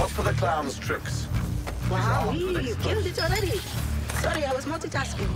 What for the clown's tricks? Wow, you killed it already. Sorry, I was multitasking.